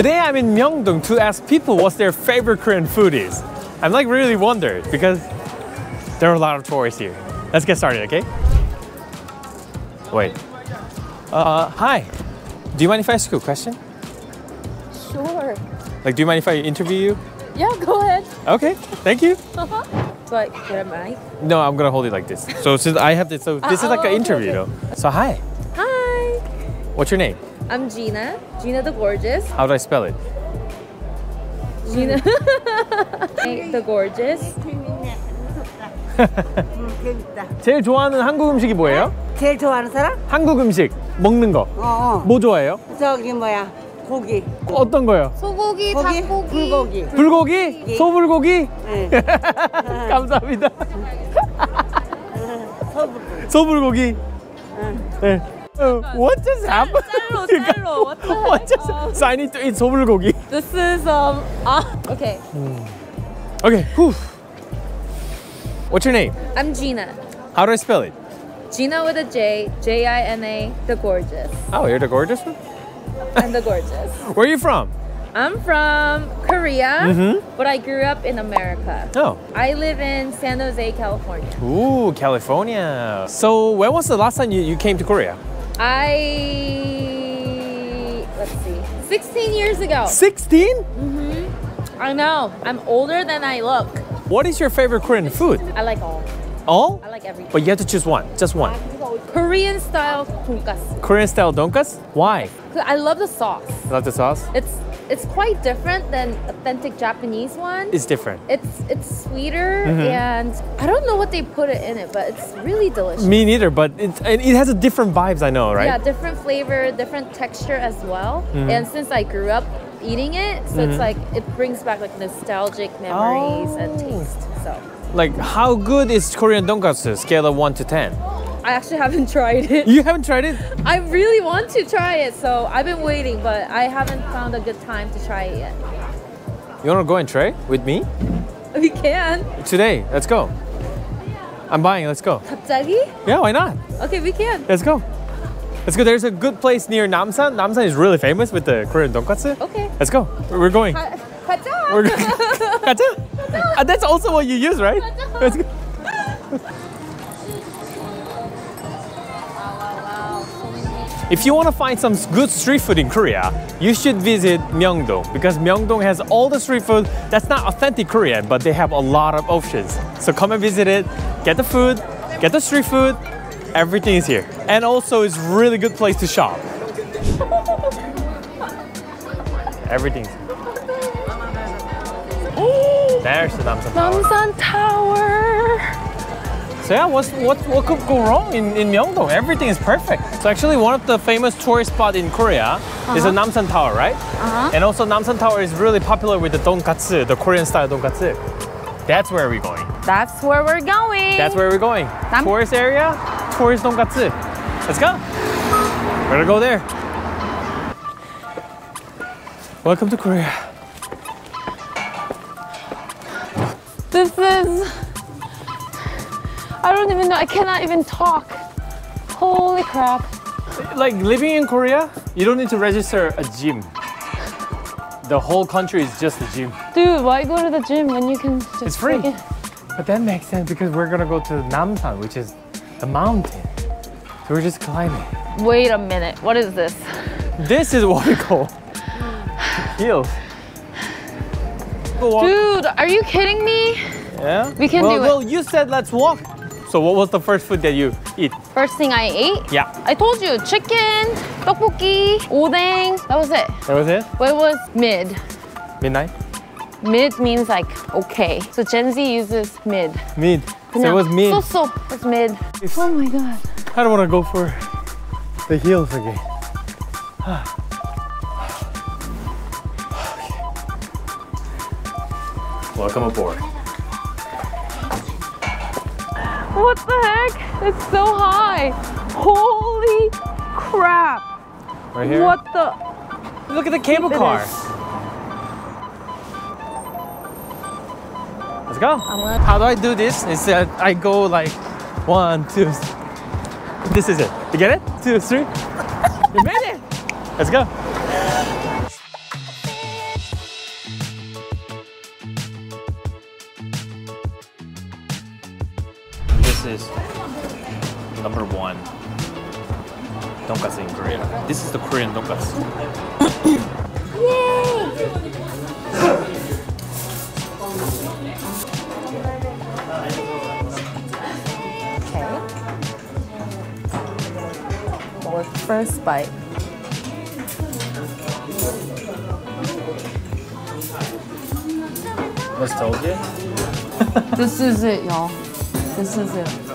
Today I'm in Myeongdong to ask people what their favorite Korean food is. I'm like really wondered because there are a lot of tourists here. Let's get started, okay? Wait. Uh, hi. Do you mind if I ask you a question? Sure. Like, do you mind if I interview you? Yeah, go ahead. Okay, thank you. Uh-huh. Do I get a mic? No, I'm gonna hold it like this. So since I have this, so this is oh, like an okay, interview, okay. though. So hi, Hi. what's your name? I'm Gina. Gina the Gorgeous. How do I spell it? Gina the Gorgeous. 제일 좋아하는 한국 음식이 뭐예요? 제일 좋아하는 사람? 한국 음식 먹는 거. 어, 어. 뭐 좋아해요? 저기 뭐야 고기. 어떤 거요? 소고기, 고기, 닭고기. 불고기. 불고기? 소불고기? 네. 감사합니다. 소불고기. 네. What just happened? What, what just? Uh, so I need to eat This is um. Ah, uh, okay. Mm. Okay. Whew. What's your name? I'm Jina. How do I spell it? Jina with a J, J I N A, the gorgeous. Oh, you're the gorgeous one. I'm the gorgeous. Where are you from? I'm from Korea, mm -hmm. but I grew up in America. Oh. I live in San Jose, California. Ooh, California. So when was the last time you, you came to Korea? I let's see, 16 years ago. 16? Mhm. I know. I'm older than I look. What is your favorite Korean food? I like all. All? I like everything. But you have to choose one. Just one. Korean style donkas. Korean style donkas? Why? I love the sauce. You love the sauce? It's it's quite different than authentic Japanese one. It's different. It's it's sweeter Mm-hmm. and I don't know what they put it in it, but it's really delicious. Me neither, but it, it has a different vibes, I know, right? Yeah, different flavor, different texture as well. Mm-hmm. And since I grew up eating it, so it's like it brings back like nostalgic memories and Oh. taste. So Like, how good is Korean donkasu? Scale of 1 to 10. I actually haven't tried it. You haven't tried it? I really want to try it, so I've been waiting, but I haven't found a good time to try it yet. You wanna go and try with me? We can. Today, let's go. I'm buying, let's go. 갑자기? Yeah, why not? Okay, we can. Let's go. Let's go. There's a good place near Namsan. Namsan is really famous with the Korean donkasu. Okay. Let's go. We're going. 가, 가자. We're going. 가자. Ah, that's also what you use, right? Let's go. If you want to find some good street food in Korea, you should visit Myeongdong because Myeongdong has all the street food that's not authentic Korean, but they have a lot of options. So come and visit it, get the food, get the street food, everything is here. And also it's really good place to shop. Everything's here. There's the Namsan Tower. Namsan Tower. So yeah, what's, what, what could go wrong in, in Myeongdong? Everything is perfect. So actually one of the famous tourist spot in Korea is the Namsan Tower, right? Uh-huh. And also Namsan Tower is really popular with the donkatsu, the Korean style donkatsu. That's where we're going. That's where we're going. That's where we're going. Nam- Tourist area, tourist donkatsu. Let's go. We're gonna go there. Welcome to Korea. This is. I don't even know. I cannot even talk. Holy crap. Like living in Korea, you don't need to register a gym. The whole country is just a gym. Dude, why go to the gym when you can just. It's free. freaking- But that makes sense because we're gonna go to Namsan, which is the mountain. So we're just climbing. Wait a minute. What is this? This is what we call hills. Dude, are you kidding me? Yeah. we can well, do it. Well, you said let's walk. So what was the first food that you eat? First thing I ate? Yeah. I told you chicken, tteokbokki, odeng. That was it. That was it. It was mid? Midnight. Mid means like okay. So Gen Z uses mid. Mid. So it was mid. So-so. It's mid. Oh my god. I don't want to go for the hills again. Welcome aboard. What the heck? It's so high. Holy crap. Right here. What the? Look at the cable It car. is. Let's go. How do I do this? Is that I go like one, two. This is it. You get it? Two, three. you made it. Let's go. Number one donkasu in Korea. This is the Korean donkasu. Okay. First bite. You? This is it, y'all. This is it.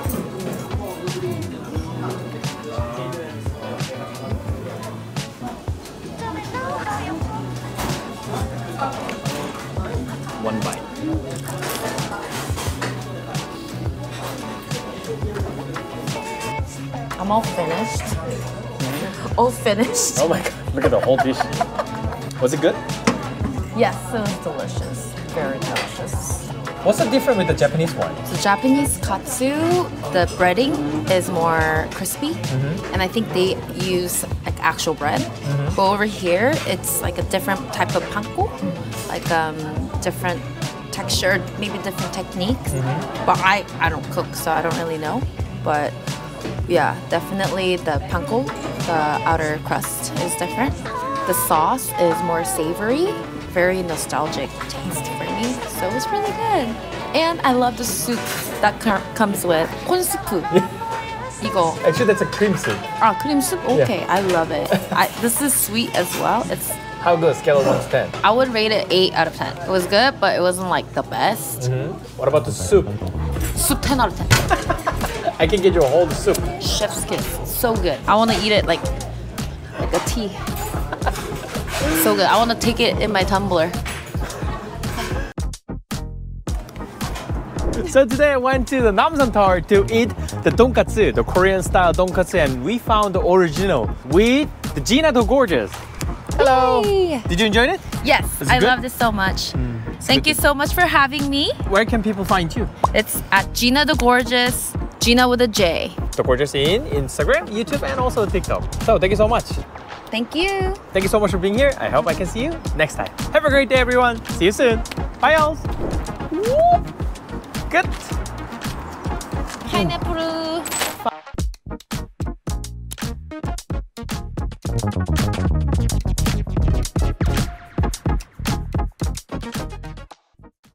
I'm all finished. All finished. Oh my god, look at the whole dish. Was it good? Yes, it was delicious. Very delicious. What's the difference with the Japanese one? So Japanese katsu, the breading is more crispy, mm-hmm. and I think they use like actual bread. Mm-hmm. But over here, it's like a different type of panko, like um, different texture, maybe different techniques. Mm-hmm. But I I don't cook, so I don't really know. But yeah, definitely the panko, the outer crust is different. The sauce is more savory, very nostalgic taste for me, so it was really good. And I love the soup that comes with konsupu. Actually, that's a cream soup. Ah, cream soup? Okay, yeah. I love it. I, this is sweet as well. It's how good? Scale of 1 to 10. I would rate it 8 out of 10. It was good, but it wasn't like the best. Mm -hmm. What about the soup? Soup 10 out of 10. I can get you a whole soup. Chef's kiss. So good. I want to eat it like like a tea. so good. I want to take it in my tumbler. So today I went to the Namsan Tower to eat the donkatsu, the Korean style donkatsu, and we found the original with the Jina the Gorgeous. Hello. Yay. Did you enjoy it? Yes, it I good? love this so much. Hmm. Thank good you so much for having me. Where can people find you? It's at Jina the Gorgeous, Jina with a J. The Gorgeous in Instagram, YouTube, and also TikTok. So thank you so much. Thank you. Thank you so much for being here. I hope I can see you next time. Have a great day, everyone. See you soon. Bye, y'all. Good. Pineapple.